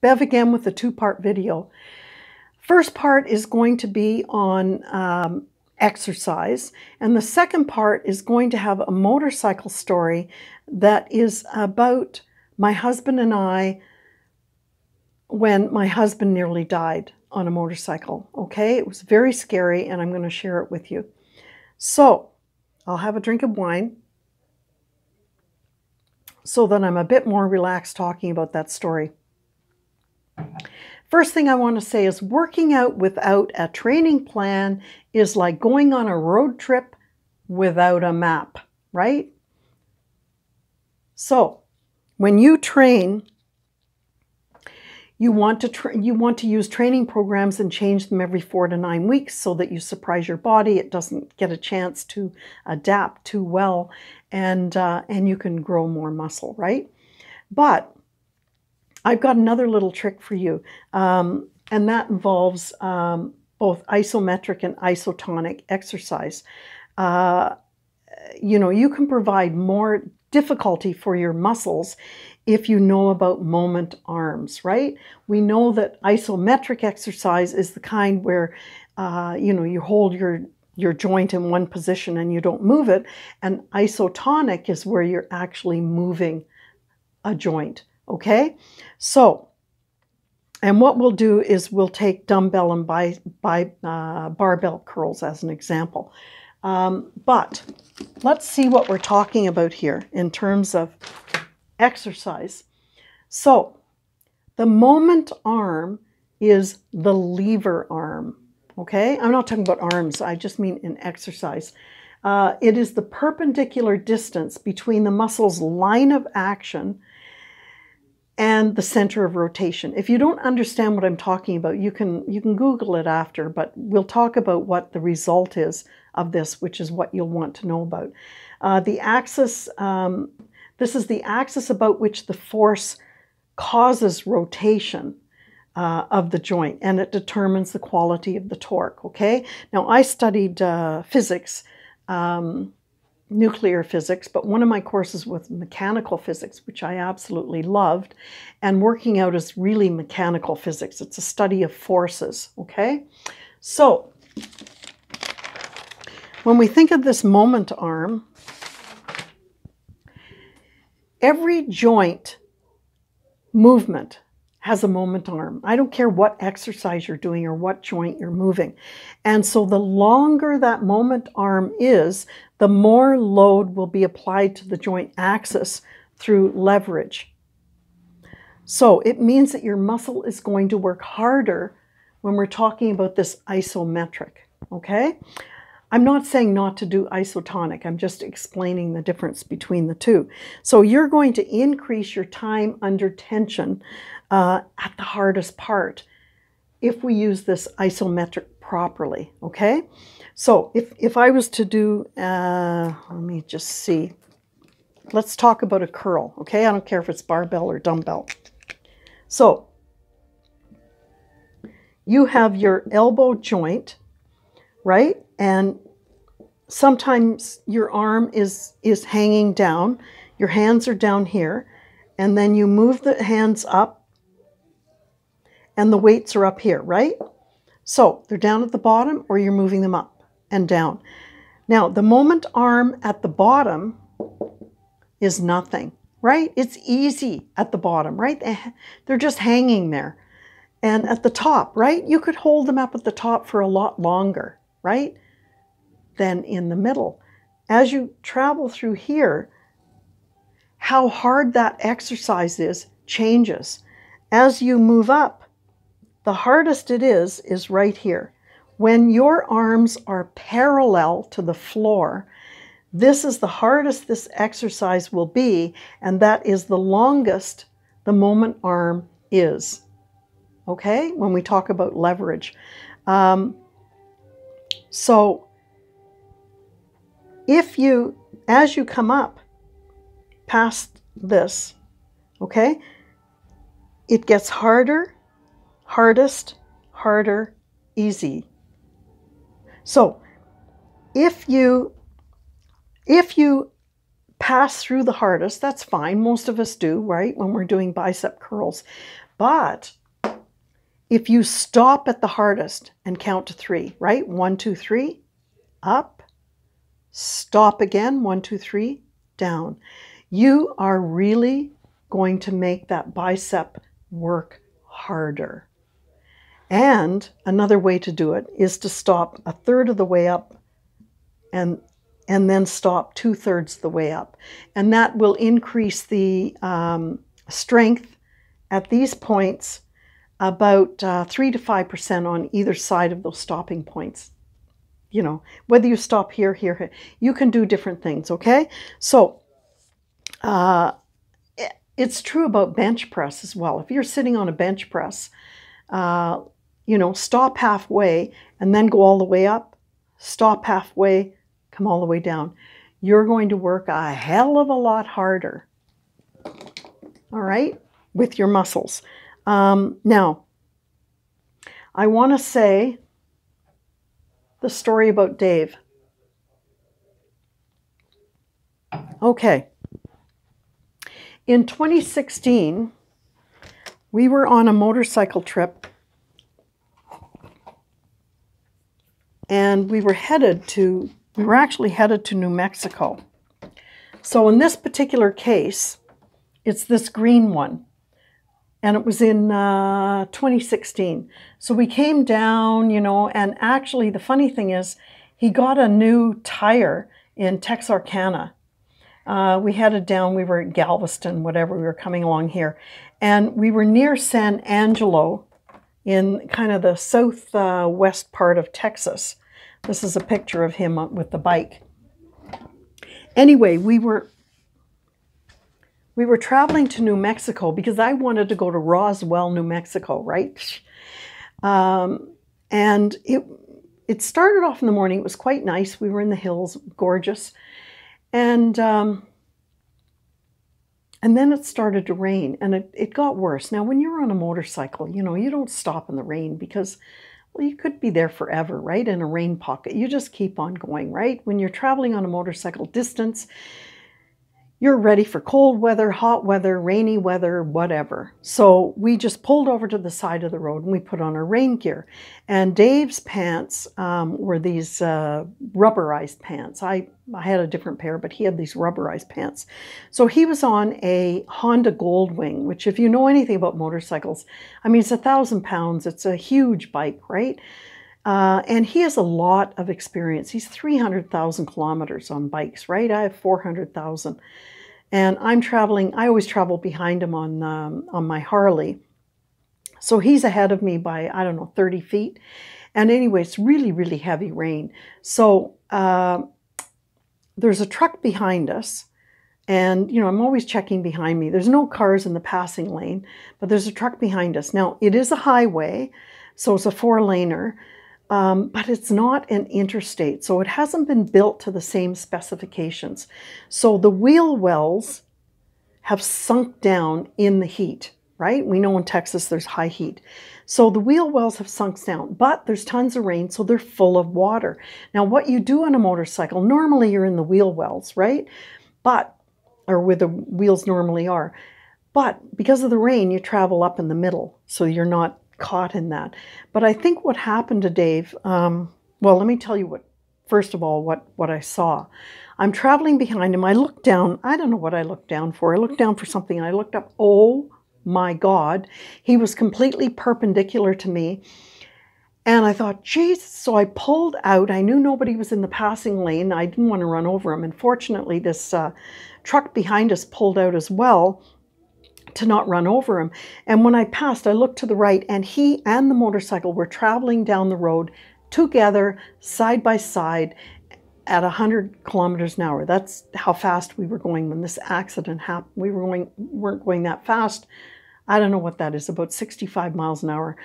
Bev again with a two-part video. First part is going to be on um, exercise, and the second part is going to have a motorcycle story that is about my husband and I when my husband nearly died on a motorcycle. Okay, it was very scary, and I'm going to share it with you. So, I'll have a drink of wine so that I'm a bit more relaxed talking about that story. First thing I want to say is working out without a training plan is like going on a road trip without a map, right? So, when you train, you want to you want to use training programs and change them every 4 to 9 weeks so that you surprise your body, it doesn't get a chance to adapt too well and uh, and you can grow more muscle, right? But I've got another little trick for you, um, and that involves um, both isometric and isotonic exercise. Uh, you know, you can provide more difficulty for your muscles if you know about moment arms, right? We know that isometric exercise is the kind where, uh, you know, you hold your your joint in one position and you don't move it. And isotonic is where you're actually moving a joint. Okay? So, and what we'll do is we'll take dumbbell and by, by, uh, barbell curls as an example. Um, but let's see what we're talking about here in terms of exercise. So, the moment arm is the lever arm. Okay, I'm not talking about arms, I just mean in exercise. Uh, it is the perpendicular distance between the muscle's line of action and the center of rotation. If you don't understand what I'm talking about, you can you can Google it after, but we'll talk about what the result is of this, which is what you'll want to know about. Uh, the axis, um, this is the axis about which the force causes rotation uh, of the joint and it determines the quality of the torque, okay? Now, I studied uh, physics, um, nuclear physics, but one of my courses was mechanical physics, which I absolutely loved. And working out is really mechanical physics. It's a study of forces, okay? So, when we think of this moment arm, every joint movement has a moment arm. I don't care what exercise you're doing or what joint you're moving. And so the longer that moment arm is, the more load will be applied to the joint axis through leverage. So it means that your muscle is going to work harder when we're talking about this isometric, okay? I'm not saying not to do isotonic. I'm just explaining the difference between the two. So you're going to increase your time under tension uh, at the hardest part if we use this isometric properly, okay? So if, if I was to do, uh, let me just see. Let's talk about a curl, okay? I don't care if it's barbell or dumbbell. So you have your elbow joint, right? And sometimes your arm is, is hanging down. Your hands are down here. And then you move the hands up and the weights are up here, right? So they're down at the bottom or you're moving them up and down. Now, the moment arm at the bottom is nothing, right? It's easy at the bottom, right? They're just hanging there. And at the top, right? You could hold them up at the top for a lot longer, right? Than in the middle. As you travel through here, how hard that exercise is changes. As you move up, the hardest it is, is right here. When your arms are parallel to the floor, this is the hardest this exercise will be, and that is the longest the moment arm is. Okay, when we talk about leverage. Um, so, if you, as you come up past this, okay, it gets harder hardest, harder, easy. So if you if you pass through the hardest, that's fine. Most of us do, right? When we're doing bicep curls. But if you stop at the hardest and count to three, right? One, two, three, up, stop again, one, two, three, down. You are really going to make that bicep work harder. And another way to do it is to stop a third of the way up and and then stop two thirds the way up. And that will increase the um, strength at these points about uh, 3 to 5% on either side of those stopping points. You know, whether you stop here, here, here you can do different things, okay? So, uh, it's true about bench press as well. If you're sitting on a bench press, uh, you know, stop halfway and then go all the way up, stop halfway, come all the way down. You're going to work a hell of a lot harder, all right, with your muscles. Um, now, I want to say the story about Dave. Okay. In 2016, we were on a motorcycle trip and we were headed to we were actually headed to New Mexico. So in this particular case, it's this green one. And it was in uh, 2016. So we came down, you know, and actually the funny thing is he got a new tire in Texarkana. Uh, we headed down, we were at Galveston, whatever, we were coming along here. And we were near San Angelo in kind of the southwest uh, part of Texas. This is a picture of him with the bike. Anyway, we were we were traveling to New Mexico because I wanted to go to Roswell, New Mexico, right? Um, and it it started off in the morning. It was quite nice. We were in the hills, gorgeous, and um, and then it started to rain, and it, it got worse. Now, when you're on a motorcycle, you know you don't stop in the rain because well, you could be there forever, right? In a rain pocket. You just keep on going, right? When you're traveling on a motorcycle distance, you're ready for cold weather, hot weather, rainy weather, whatever. So we just pulled over to the side of the road and we put on our rain gear. And Dave's pants um, were these uh, rubberized pants. I, I had a different pair, but he had these rubberized pants. So he was on a Honda Goldwing, which, if you know anything about motorcycles, I mean, it's a thousand pounds. It's a huge bike, right? Uh, and he has a lot of experience. He's 300,000 kilometers on bikes, right? I have 400,000. And I'm traveling, I always travel behind him on, um, on my Harley. So he's ahead of me by, I don't know, 30 feet. And anyway, it's really, really heavy rain. So uh, there's a truck behind us. And, you know, I'm always checking behind me. There's no cars in the passing lane, but there's a truck behind us. Now, it is a highway, so it's a four laner um, but it's not an interstate, so it hasn't been built to the same specifications. So the wheel wells have sunk down in the heat, right? We know in Texas there's high heat. So the wheel wells have sunk down, but there's tons of rain, so they're full of water. Now, what you do on a motorcycle, normally you're in the wheel wells, right? But, or where the wheels normally are. But because of the rain, you travel up in the middle, so you're not caught in that. But I think what happened to Dave, um, well, let me tell you what, first of all, what, what I saw. I'm traveling behind him. I looked down. I don't know what I looked down for. I looked down for something and I looked up. Oh my God. He was completely perpendicular to me. And I thought, Jesus. So I pulled out. I knew nobody was in the passing lane. I didn't want to run over him. And fortunately, this uh, truck behind us pulled out as well to not run over him. And when I passed, I looked to the right, and he and the motorcycle were traveling down the road together, side by side, at 100 kilometers an hour. That's how fast we were going when this accident happened. We were going, weren't going that fast. I don't know what that is, about 65 miles an hour.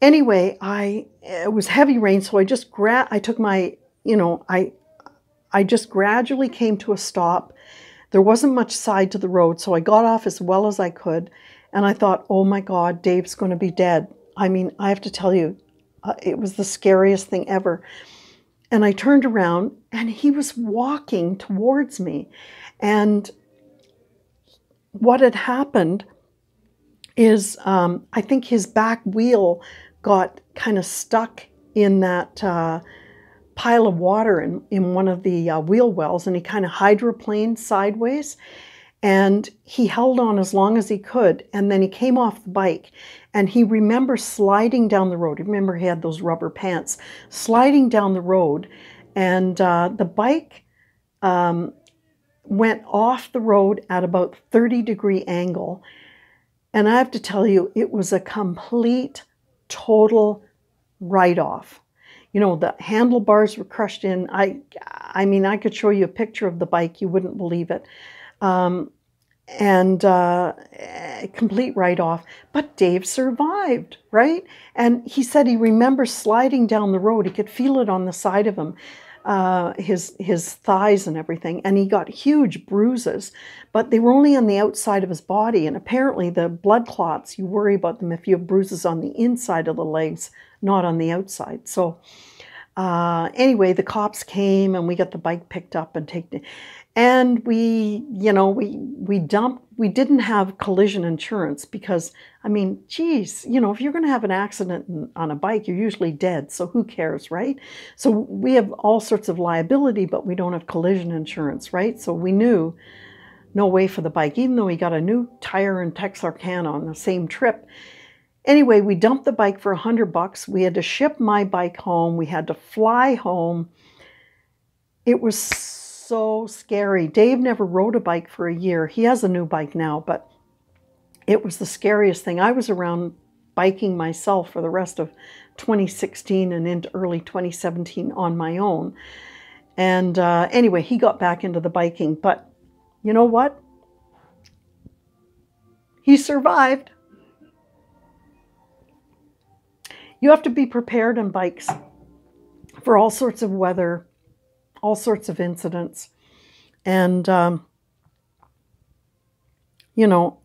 Anyway, I it was heavy rain, so I just gra- I took my, you know, I I just gradually came to a stop there wasn't much side to the road, so I got off as well as I could. And I thought, oh my God, Dave's going to be dead. I mean, I have to tell you, uh, it was the scariest thing ever. And I turned around and he was walking towards me. And what had happened is um, I think his back wheel got kind of stuck in that uh, pile of water in, in one of the uh, wheel wells and he kind of hydroplaned sideways and he held on as long as he could and then he came off the bike and he remembers sliding down the road. Remember he had those rubber pants sliding down the road and uh, the bike um, went off the road at about 30 degree angle and i have to tell you it was a complete total write-off you know the handlebars were crushed in i i mean i could show you a picture of the bike you wouldn't believe it um, and uh, complete write off. But Dave survived, right? And he said he remembers sliding down the road. He could feel it on the side of him, uh, his his thighs and everything. And he got huge bruises, but they were only on the outside of his body. And apparently, the blood clots you worry about them if you have bruises on the inside of the legs, not on the outside. So. Uh, anyway, the cops came and we got the bike picked up and taken and we you know we we dumped we didn't have collision insurance because i mean geez you know if you're going to have an accident on a bike you're usually dead so who cares right so we have all sorts of liability but we don't have collision insurance right so we knew no way for the bike even though we got a new tire and texarkana on the same trip anyway we dumped the bike for a hundred bucks we had to ship my bike home we had to fly home it was so scary. Dave never rode a bike for a year. He has a new bike now, but it was the scariest thing. I was around biking myself for the rest of 2016 and into early 2017 on my own. And uh, anyway, he got back into the biking. But you know what? He survived. You have to be prepared on bikes for all sorts of weather, all sorts of incidents. And, um, you know,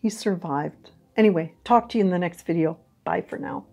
he survived. Anyway, talk to you in the next video. Bye for now.